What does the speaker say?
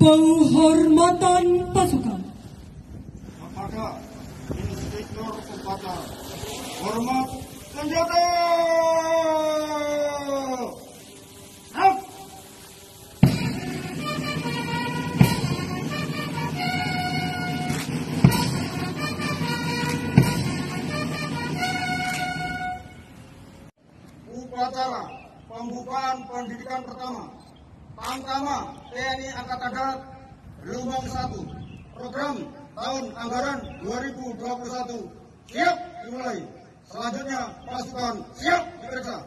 Penghormatan pasukan. kepada Inspektur Upacara. Hormat senjata! Up! Upacara pembukaan pendidikan pertama Pangkama TNI Angkatan Darat Gelombang 1 Program tahun anggaran 2021 siap dimulai. Selanjutnya pasukan siap diperiksa.